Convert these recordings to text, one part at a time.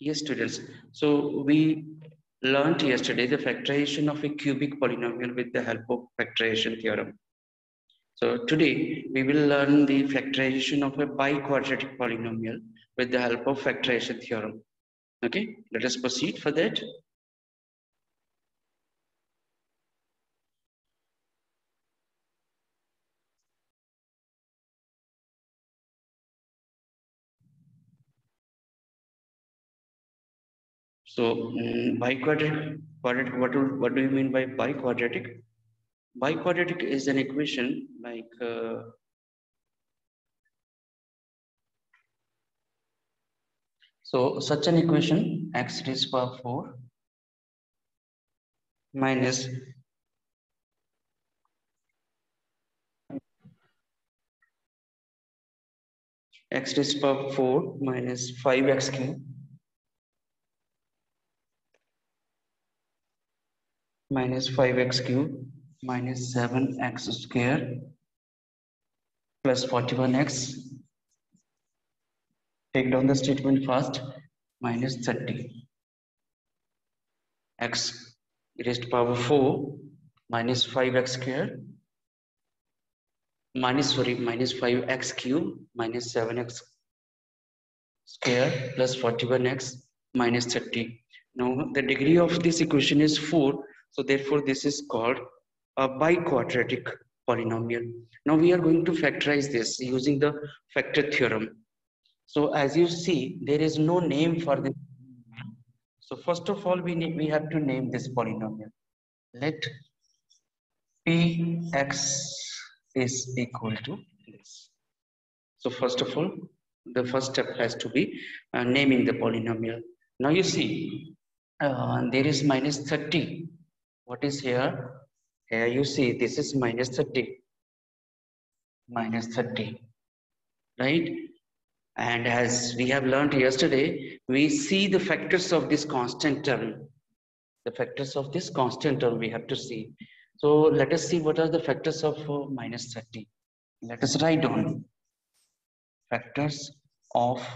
Yes, students. So we learned yesterday the factorization of a cubic polynomial with the help of factorization theorem. So today we will learn the factorization of a biquadratic polynomial with the help of factorization theorem. Okay, let us proceed for that. So um, biquadratic, quadratic, what, do, what do you mean by biquadratic? Biquadratic is an equation like uh, so such an equation x raised power 4 minus x raised power 4 minus 5x cube minus 5x cube minus 7x square plus 41x. Take down the statement first, minus 30. x raised power 4 minus 5x square minus sorry minus 5x cube minus 7x square plus 41x minus 30. Now the degree of this equation is 4 so therefore, this is called a biquadratic polynomial. Now we are going to factorize this using the factor theorem. So as you see, there is no name for this. So first of all, we need we have to name this polynomial. Let px is equal to this. So first of all, the first step has to be uh, naming the polynomial. Now you see, uh, there is minus 30 what is here? Here you see this is minus 30. Minus 30. Right? And as we have learned yesterday, we see the factors of this constant term. The factors of this constant term we have to see. So let us see what are the factors of uh, minus 30. Let us write down factors of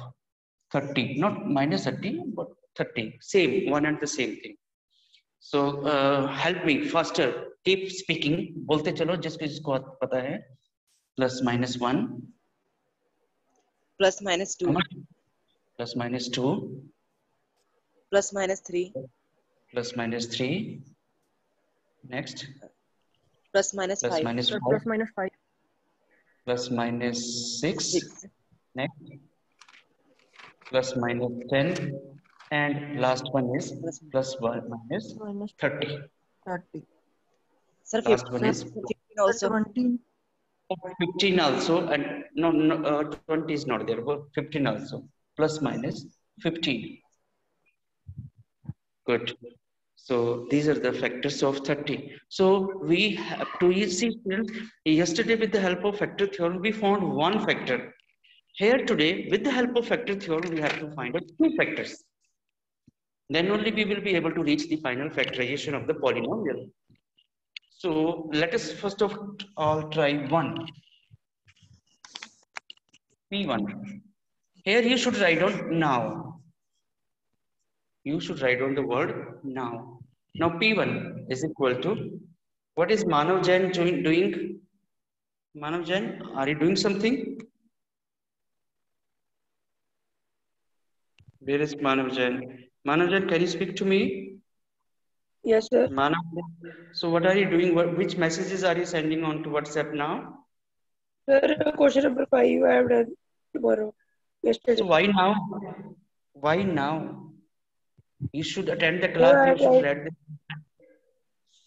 30, not minus 30, but 30. Same, one and the same thing. So help me faster keep speaking बोलते चलो जिसको जिसको पता है। Plus minus one plus minus two plus minus two plus minus three plus minus three next plus minus plus minus plus minus five plus minus six next plus minus ten and last one is plus 1 minus 30. 30. Sir, last one is 15 also. 20. 15 also and no, no uh, 20 is not there but 15 also plus minus 15 good so these are the factors of 30 so we have to see yesterday with the help of factor theorem we found one factor here today with the help of factor theorem we have to find out two factors then only we will be able to reach the final factorization of the polynomial. So let us first of all try one. P1. Here you should write on now. You should write on the word now. Now P1 is equal to, what is Manav Jain doing? Manav Jain, are you doing something? Where is Manav Jain? Manajan, can you speak to me? Yes, sir. So what are you doing? What, which messages are you sending on to WhatsApp now? Sir, uh, question number five I have done tomorrow. Yesterday. So why now? Why now? You should attend the class. you should read the...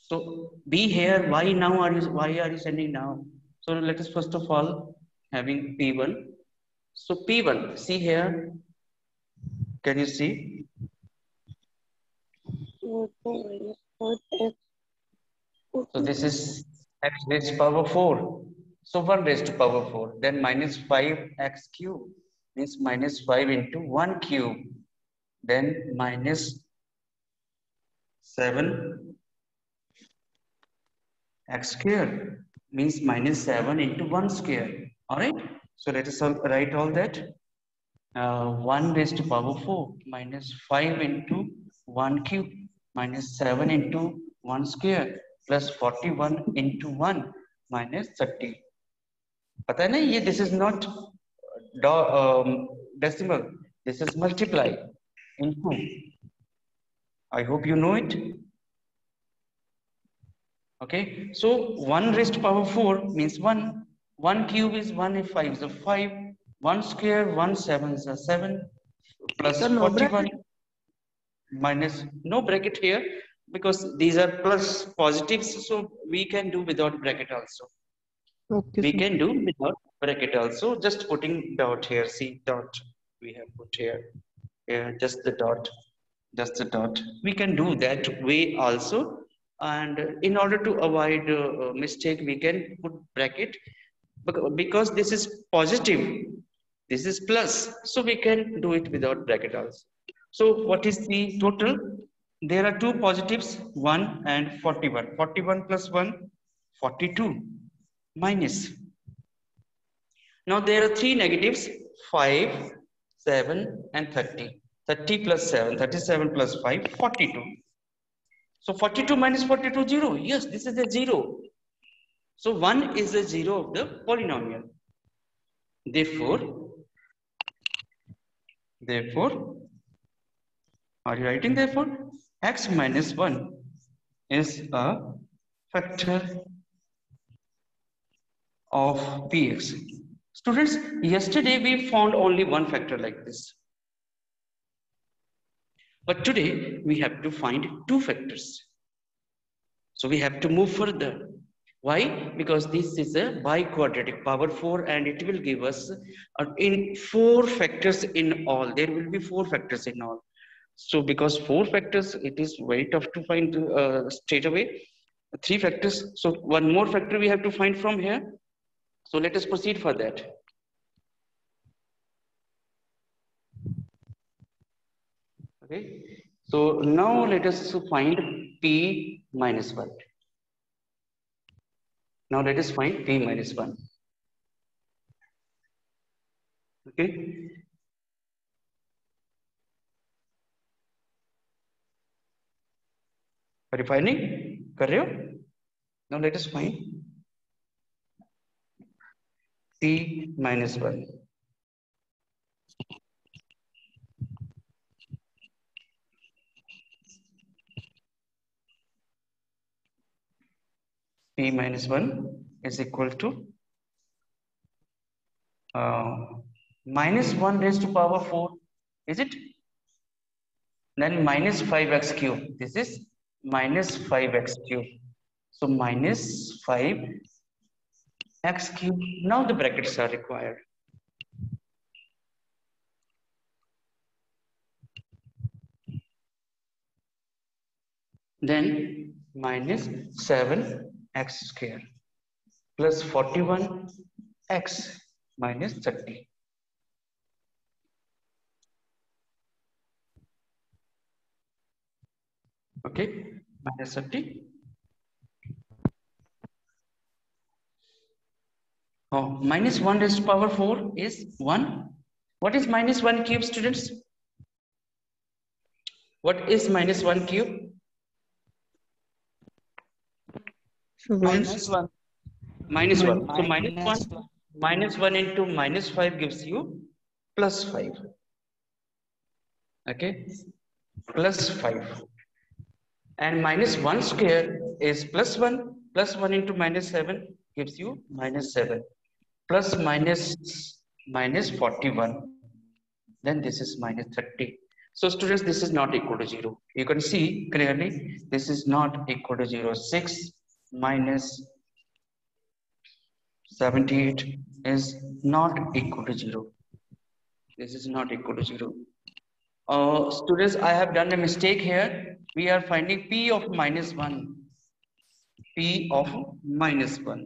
So be here. Why now are you? Why are you sending now? So let us first of all having P1. So P1, see here. Can you see? So this is x raised to power 4. So 1 raised to power 4. Then minus 5x cube means minus 5 into 1 cube. Then minus 7 x square means minus 7 into 1 square. Alright. So let us write all that. uh, 1 raised to power 4 minus 5 into 1 cube minus 7 into 1 square plus 41 into 1 minus 30 पता है ना ये this is not um, decimal this is multiply into I hope you know it okay so 1 raised to power 4 means 1 1 cube is 1 and 5 so 5 1 square 1 7 is 7 plus Sir, no 41 minus no bracket here because these are plus positives so we can do without bracket also. Okay, we can do without bracket also just putting dot here see dot we have put here here just the dot just the dot. We can do that way also and in order to avoid uh, mistake we can put bracket Bec- because this is positive this is plus so we can do it without bracket also so what is the total? There are two positives 1 and 41 41 plus 1 42 minus. Now there are three negatives 5 7 and 30 30 plus 7 37 plus 5 42 so 42 minus 42 0 yes this is a 0 so 1 is the 0 of the polynomial. Therefore therefore are you writing therefore x minus 1 is a factor of px students yesterday we found only one factor like this. But today we have to find two factors. So we have to move further. Why? Because this is a biquadratic power 4 and it will give us uh, in four factors in all. There will be four factors in all so because four factors it is very tough to find uh, straight away. Three factors. So one more factor we have to find from here. So let us proceed for that. Okay. So now let us find p minus 1 now let us find p minus 1 okay Are you finding? Kar Now let us find p minus 1. P minus 1 is equal to uh, minus 1 raised to power 4 is it then minus 5x cube this is minus 5x cube. So minus 5 x cube. Now the brackets are required. Then minus 7 x square plus 41 x minus 30 okay minus 30 oh minus 1 raised to power 4 is 1 what is minus 1 cube students? What is minus 1 cube? Minus 1 minus 1 so minus 1 minus 1 into minus 5 gives you plus 5 okay plus 5 and minus 1 square is plus 1 plus 1 into minus 7 gives you minus 7 plus minus minus 41 then this is minus 30 so students this is not equal to 0 you can see clearly this is not equal to 0 6 minus 78 is not equal to 0 this is not equal to 0 uh, students i have done a mistake here we are finding p of minus 1 p of minus 1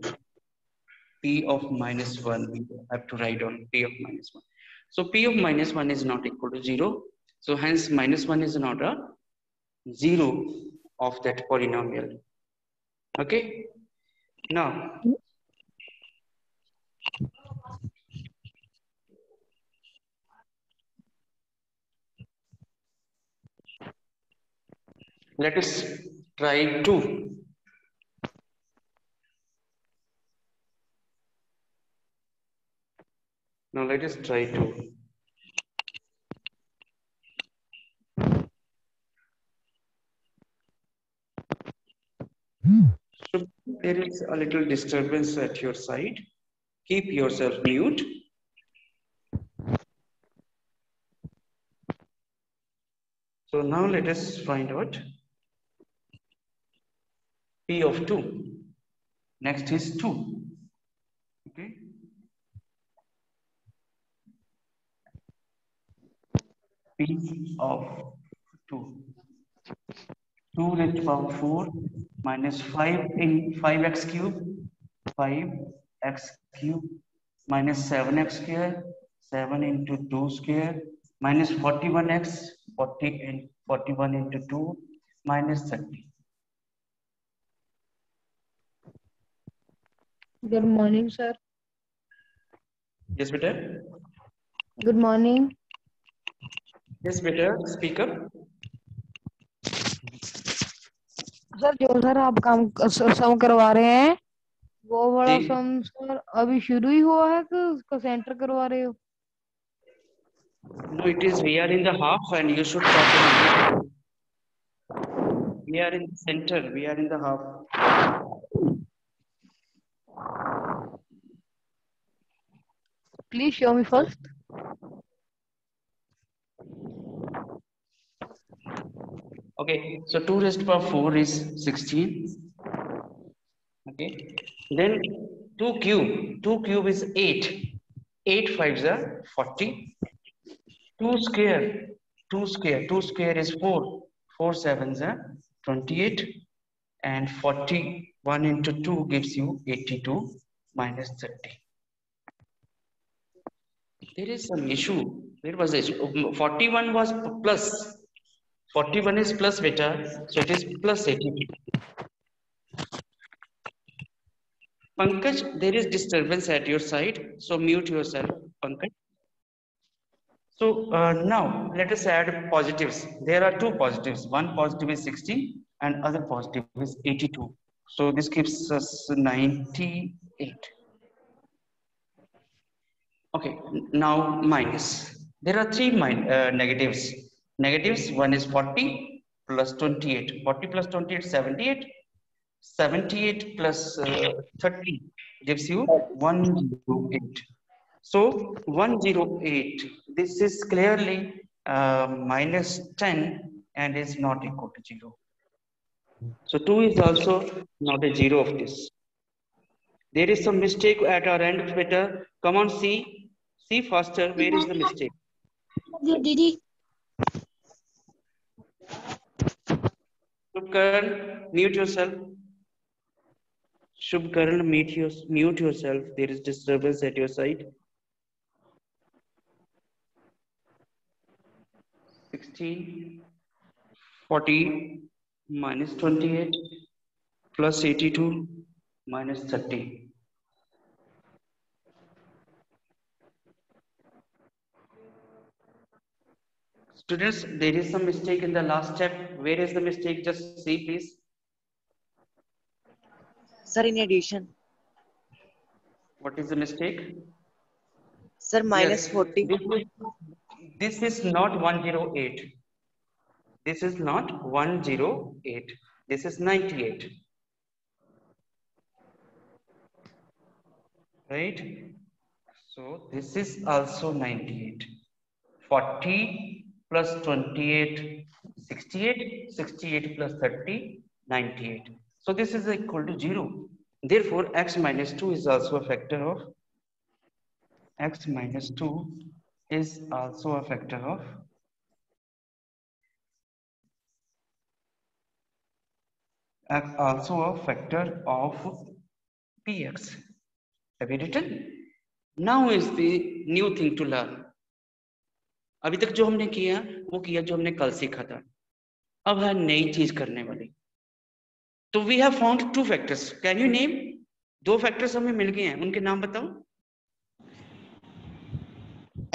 p of minus 1 we have to write on p of minus 1 so p of minus 1 is not equal to 0 so hence minus 1 is not a 0 of that polynomial. Okay? Now let us try 2. Now let us try 2. So there is a little disturbance at your side. Keep yourself mute. So now let us find out P of 2. Next is 2. Okay. P of 2. 2 raised to power 4 minus 5 in 5x cube 5x cube minus 7x square 7 into 2 square minus 41x 40 and 41 into 2 minus 30 good morning sir yes बेटा? Good morning yes बेटा speak sir जो sir आप काम सम करवा रहे हैं वो वाला सम सर अभी शुरू ही हुआ है कि उसका सेंटर करवा रहे हो? No it is we are in the half and you should talk we are in centre we are in the half Please show me first. Okay, so 2 raised to power 4 is 16. Okay, then 2 cube, 2 cube is 8. 8 5s are 40. 2 square, 2 square, 2 square is 4. 4 7s are 28. And 41 into 2 gives you 82 minus 30. There is some issue. Where was this? 41 was plus. 41 is plus beta, so it is plus 82. Pankaj, there is disturbance at your side, so mute yourself, Pankaj. So uh, now let us add positives. There are two positives. One positive is 60 and other positive is 82. So this gives us 98. Okay, now minus. There are three min uh, negatives. Negatives, one is 40 plus 28. 40 plus 28, 78. 78 plus uh, 30 gives you 108. So 108, this is clearly uh, minus 10 and is not equal to 0. So 2 is also not a 0 of this. There is some mistake at our end, better. Come on, see. See faster. Where is the mistake? Shubkaran, mute yourself. Shubkaran, mute, your, mute yourself. There is disturbance at your side. 16, 40, minus 28, plus 82, minus 30. Students, there is some mistake in the last step. Where is the mistake? Just see, please. Sir, in addition. What is the mistake? Sir, minus Yes, 40. This is, this is not 108. This is not 108. This is 98. Right? So this is also 98. 40 plus 28, 68, 68 plus 30, 98. So this is equal to 0. Therefore, x minus 2 is also a factor of x minus 2 is also a factor of also a factor of px. Have you written? Now is the new thing to learn. अभी तक जो हमने किया वो किया जो हमने कल सीखा था। अब है नई चीज़ करने वाली। तो we have found two factors can you name दो फैक्टर्स हमें मिल गए हैं। उनके नाम बताओ।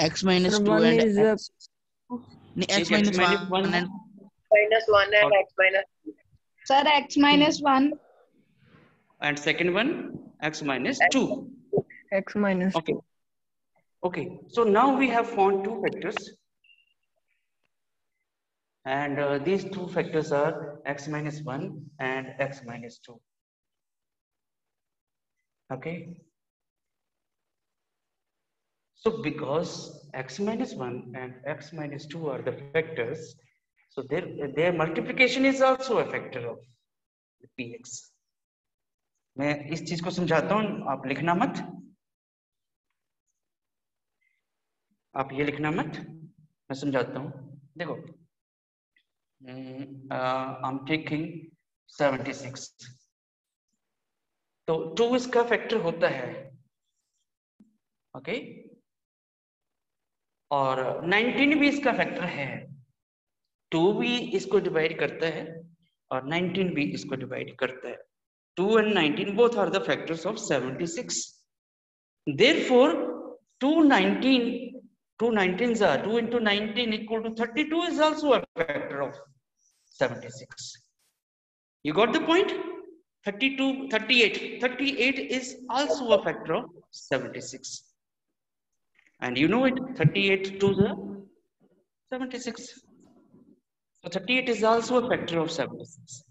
X minus two and x minus one minus one and x minus sir x minus one and second one x minus two x minus okay okay so now we have found two factors and uh, these two factors are x minus 1 and x minus 2 okay so because x minus 1 and x minus 2 are the factors so their their multiplication is also a factor of px मैं इस चीज़ को समझाता हूँ आप लिखना मत आप ये लिखना मत मैं समझाता हूँ देखो आई एम टेकिंग 76 तो 2 इसका फैक्टर होता है ओके और 19 भी इसका फैक्टर है। 2 भी इसको डिवाइड करता है और 19 भी इसको डिवाइड करता है। 2 and 19 both are the factors of 76 therefore 219 two 19s are 2 into 19 equal to 32 is also a factor of 76 you got the point? 32 38 38 is also a factor of 76 and you know it 38 to the 76 so 38 is also a factor of 76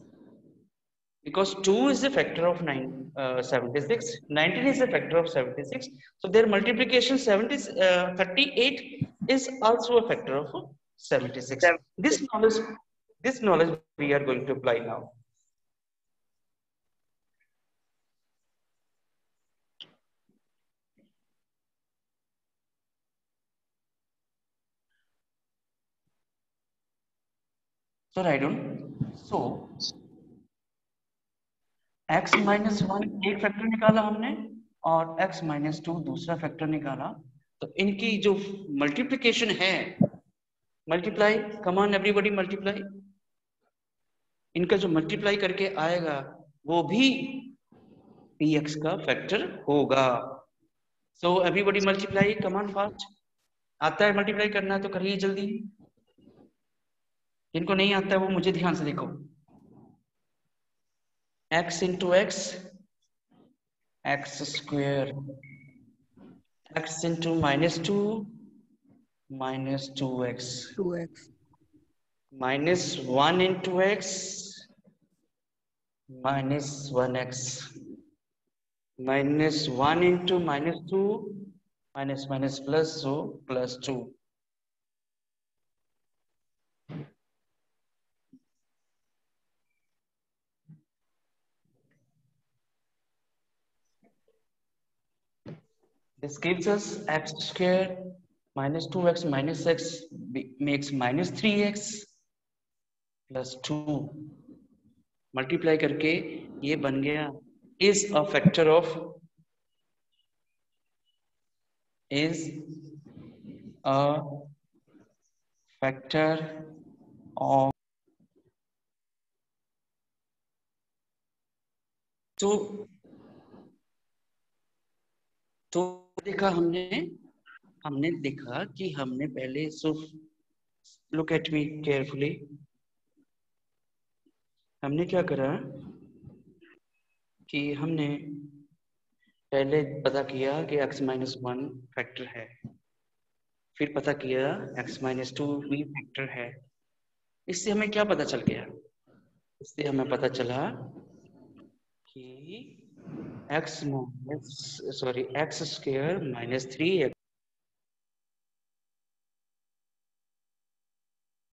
because 2 is a factor of 9 uh, 76 19 is a factor of 76 so their multiplication 70 uh, 38 is also a factor of 76 this knowledge this knowledge we are going to apply now. So write down so x minus one एक factor निकाला हमने और x minus two दूसरा factor निकाला। तो इनकी जो multiplication है मल्टीप्लाई कमान एवरीबॉडी मल्टीप्लाई इनका जो मल्टीप्लाई करके आएगा, वो भी px का फैक्टर होगा। So everybody multiply come on fast आता है मल्टीप्लाई करना तो करिए जल्दी। जिनको नहीं आता है, वो मुझे ध्यान से देखो। X into x x square. X into minus 2 minus 2x 2x minus 1 into x minus 1x minus 1 into minus 2 minus minus plus so plus 2 This gives us x squared minus 2x minus x makes minus 3x plus two multiply करके ये बन गया is a factor of is a factor of तो तो देखा हमने हमने देखा कि हमने पहले so look at me carefully हमने क्या करा कि हमने पहले पता किया कि x माइनस वन फैक्टर है। फिर पता किया x माइनस टू भी फैक्टर है। इससे हमें क्या पता चल गया? इससे हमें पता चला कि x minus sorry x square minus 3x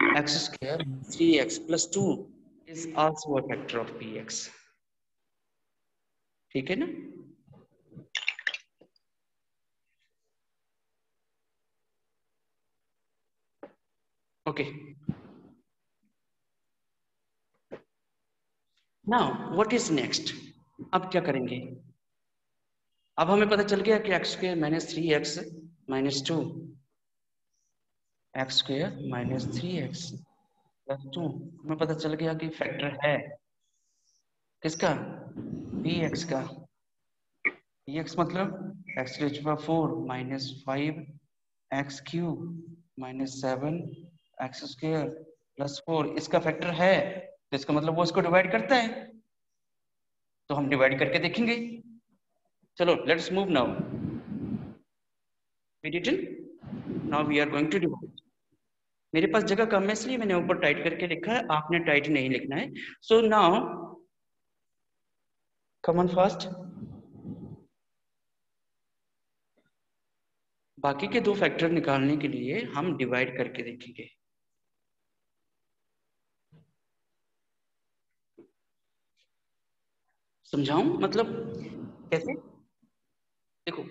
x square minus 3x plus 2 is also a factor of px ठीक है ना okay now what is next अब क्या करेंगे अब हमें पता चल गया कि x square minus three x minus two x square minus three x plus two हमें पता चल गया कि फैक्टर है। किसका? पी एक्स का। पी एक्स मतलब x raise power four minus five x cube minus seven x square plus four इसका फैक्टर है। तो इसका मतलब वो इसको डिवाइड करता है। तो हम डिवाइड करके देखेंगे। चलो let's move now now we are going to divide मेरे पास जगह कम है, इसलिए मैंने ऊपर टाइट करके लिखा है, आपने टाइट नहीं लिखना है। So now come on fast बाकी के दो फैक्टर निकालने के लिए हम डिवाइड करके देखेंगे। समझाऊं? मतलब कैसे? देखो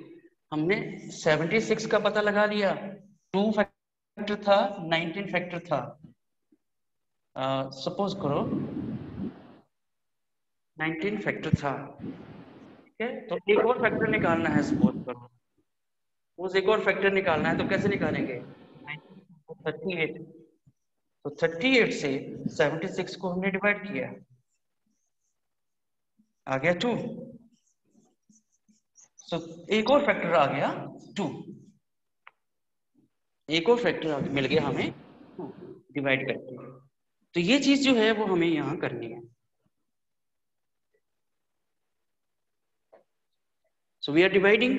हमने 76 का पता लगा लिया। टू फैक्टर था 19 फैक्टर था। सपोज़ uh, करो 19 फैक्टर था। ठीक है? तो एक और फैक्टर निकालना है सपोज़ करो। सपोज़ एक और फैक्टर निकालना है तो कैसे निकालेंगे? 38 तो 38 से 76 को हमने डिवाइड किया। आ गया टू सो एक और फैक्टर आ गया टू एक और फैक्टर मिल गया हमें डिवाइड करके. तो ये चीज़ जो है वो हमें यहाँ करनी है. So we are dividing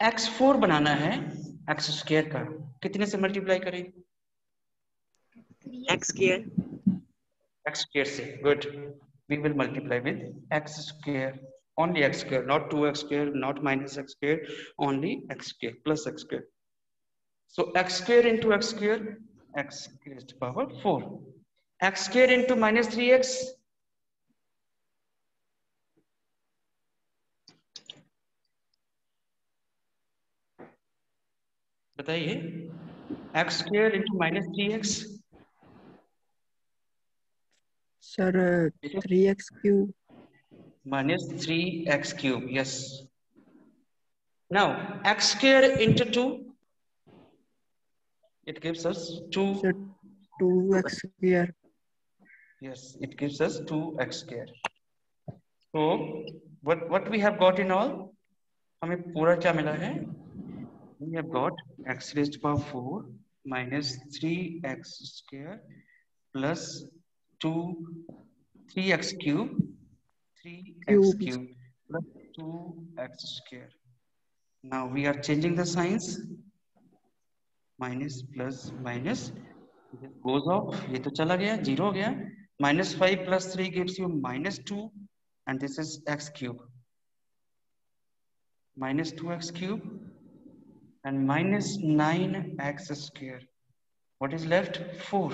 x four बनाना है एक्स स्क्र का. कितने से मल्टीप्लाई करें? एक्स स्क्र एक्स स्क्र से. Good we will multiply with x square. Only x square not 2x square not minus x square only x square plus x square so x square into x square x raised to power 4 x square into minus 3x बताइए x square into minus 3x Sir, uh, 3x cube. Minus 3x cube yes now x square into 2 it gives us 2 Sir, 2x square. yes it gives us 2x square so what what we have got in all हमें पूरा क्या मिला है we have got x raised to power 4 minus 3x square plus 2 3x cube 3x Cube. cube plus 2x square. Now we are changing the signs. Minus plus minus this goes off. ये तो चला गया zero हो गया minus 5 plus 3 gives you minus 2 and this is x cube minus 2x cube and minus 9x square. What is left? 4.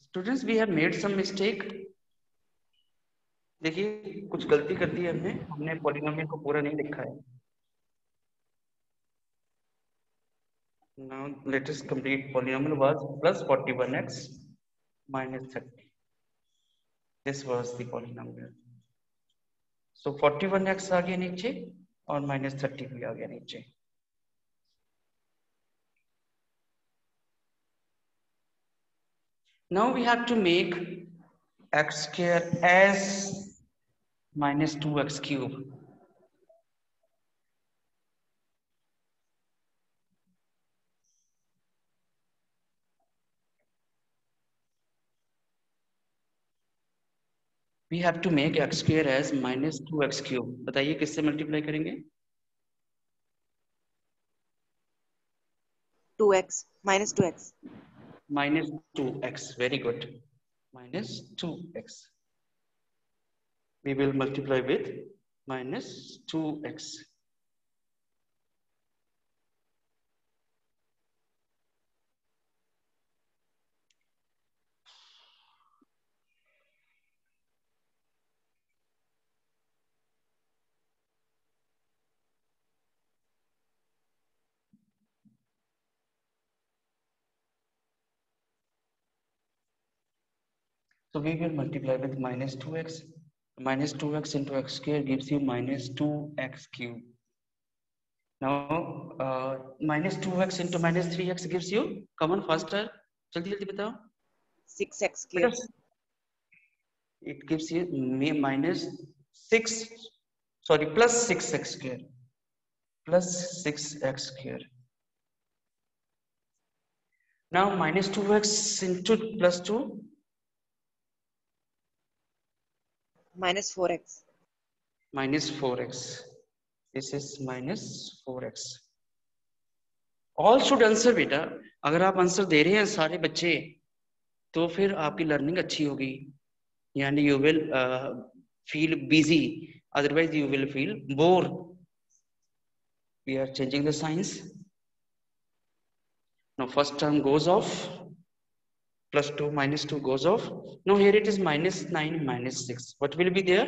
Students, we have made some mistake. देखिए कुछ गलती कर दी है हमने हमने पॉलिनोमियल को पूरा नहीं लिखा है now let us complete polynomial was plus 41x minus 30 this was the polynomial so 41x आ गया नीचे और minus 30 भी आ गया नीचे Now we have to make x square as minus 2x cube. We have to make x square as minus 2x cube. बताइए किससे multiply करेंगे 2x minus 2x minus 2x. Very good. Minus 2x. We will multiply with minus 2x. So we will multiply with minus 2x. Minus 2x into x square gives you minus 2x cube. Now, uh, minus 2x into minus 3x gives you, come on faster. 6x cube. It gives you minus 6, sorry, plus 6x square. Plus 6x square. Now minus 2x into plus 2 Minus 4x. minus 4x. This is minus 4x. All should answer बेटा अगर आप answer दे रहे हैं सारे बच्चे तो फिर आपकी लर्निंग अच्छी होगी यानी you will feel busy otherwise you will feel bore we are changing the signs now first term goes off plus 2 minus 2 goes off now here it is minus 9 minus 6 what will be there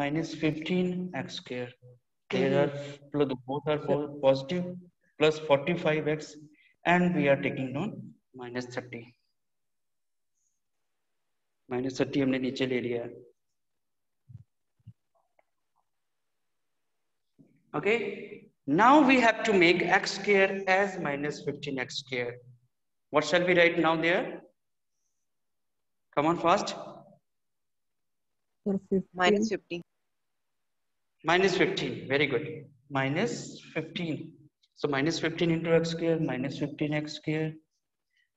minus 15 x square there are pl- both are po- positive plus 45x and we are taking down minus 30 minus 30 हमने नीचे ले लिया है Okay. Now we have to make x square as minus 15x square. What shall we write now there? Come on fast. 15. Minus 15. Minus 15. Very good. Minus 15. So minus 15 into x square, minus 15x square,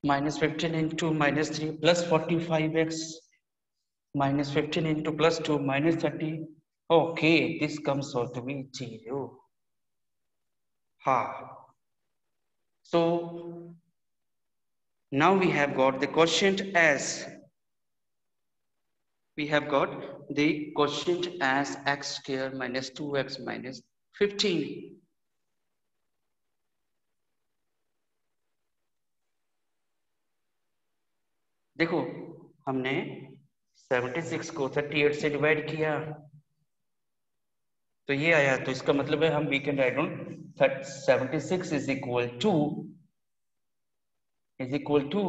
minus 15 into minus 3 plus 45x, minus 15 into plus 2 minus 30. Okay, this comes out to be 0. Ha. So now we have got the quotient as we have got the quotient as x square minus 2x minus 15. देखो हमने 76 को 38 से divide किया तो ये आया तो इसका मतलब है हम we can write on 76 is equal to is equal to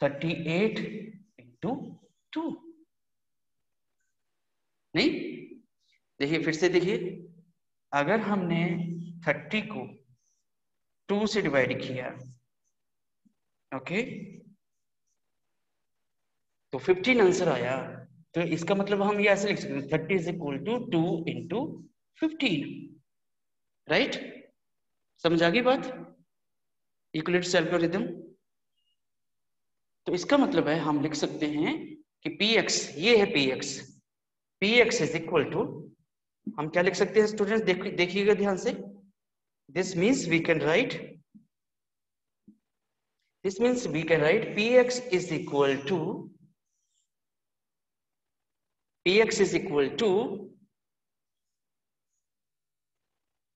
38 into two नहीं? देखिए, फिर से देखिए। अगर हमने 30 को 2 से डिवाइड किया ओके तो 15 आंसर आया। तो इसका मतलब हम ये ऐसे लिख सकते हैं thirty is equal to two into fifteen right समझ आ गई बात? इक्वलेट्स एल्गोरिदम तो इसका मतलब है, हम लिख सकते हैं कि पी एक्स ये है p x p x is equal to हम क्या लिख सकते हैं स्टूडेंट्स देख, देखिएगा ध्यान से. This means we can write this means we can write p x is equal to px is equal to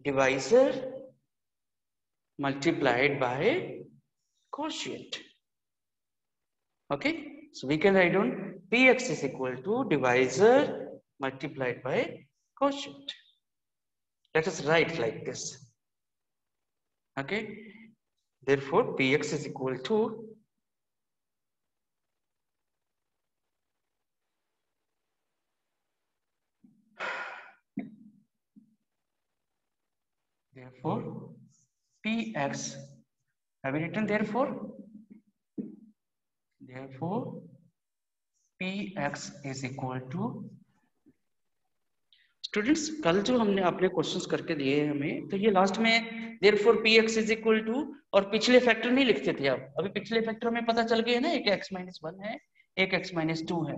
divisor multiplied by quotient. Okay? So we can write down px is equal to divisor multiplied by quotient. Let us write like this. Okay? Therefore px is equal to Therefore, Px, have we written therefore? Therefore, Px is equal to students कल जो हमने अपने questions करके दिए हमें तो ये last में therefore Px is equal to और पिछले फैक्टर नहीं लिखते थे आप। अभी पिछले फैक्टर में पता चल गया ना एक एक्स माइनस वन है एक एक्स माइनस टू है।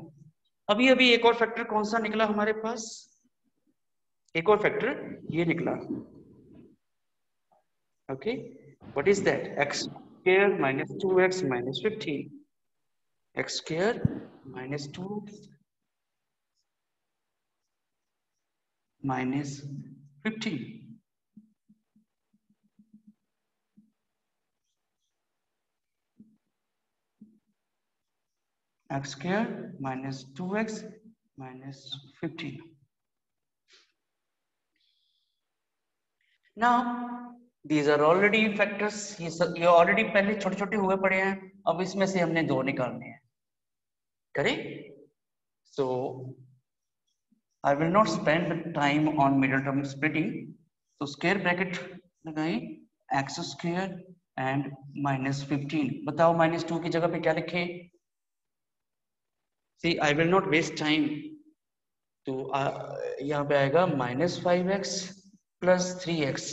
अभी अभी एक और फैक्टर कौन सा निकला हमारे पास? एक और फैक्टर ये निकला। Okay, what is that? X square minus 2x minus 15. X square minus 2 minus 15. X square minus 2x minus 15. Now, these are already factors ये सब, ये ऑलरेडी पहले छोटे छोटे हुए पड़े हैं, अब इसमें से हमने दो निकालने हैं। करें so I will not spend time on middle term splitting तो स्केयर ब्रैकेट लगाई x square and minus fifteen बताओ माइनस टू की जगह पे क्या लिखे? See I will not waste time तो यहाँ पे आएगा minus five x plus three x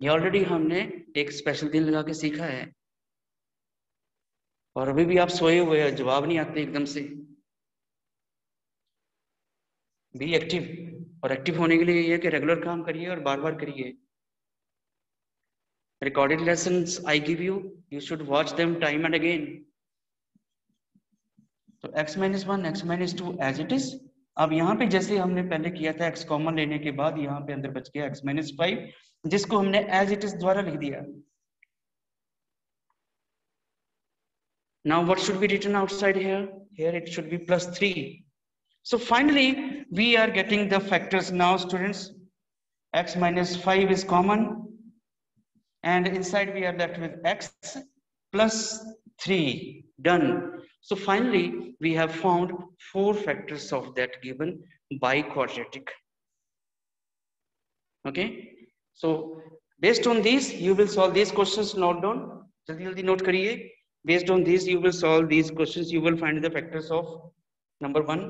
ये ऑलरेडी हमने एक स्पेशल दिन लगा के सीखा है। और अभी भी आप सोए हुए हैं, जवाब नहीं आते एकदम से। बी एक्टिव और एक्टिव होने के लिए ये कि रेगुलर काम करिए और बार बार करिए। Recorded lessons i give you you should watch them time and again तो x minus one x minus two as it is अब यहाँ पे जैसे हमने पहले किया था x कॉमन लेने के बाद, यहाँ पे अंदर बच गया x minus फाइव जिसको हमने एज इट इज़ द्वारा लिख दिया। Now what should be return outside here here it should be plus three so finally we are getting the factors now students x minus five is common and inside we are left with x plus three done so finally we have found four factors of that given by quadratic okay? So based on these you will solve these questions note down. jaldi jaldi note kariye based on this you will solve these questions. You will find the factors of number 1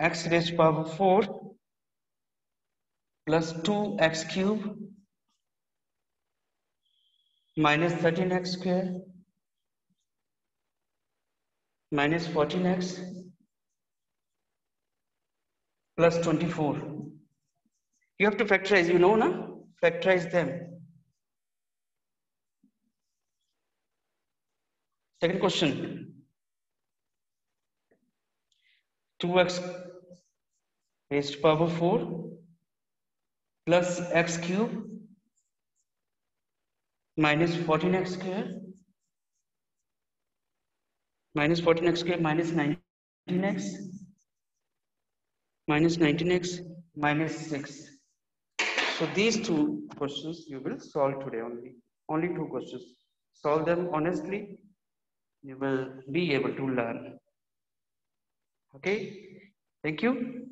x raised power 4 plus 2x cube minus 13x square minus 14x plus 24 you have to factorize you know na? Factorize them. Second question. 2x raised to power 4 plus x cube minus 14x square minus 14x square minus 19x minus 19x minus 6 so these two questions you will solve today only only two questions. Solve them honestly. You will be able to learn. Okay? Thank you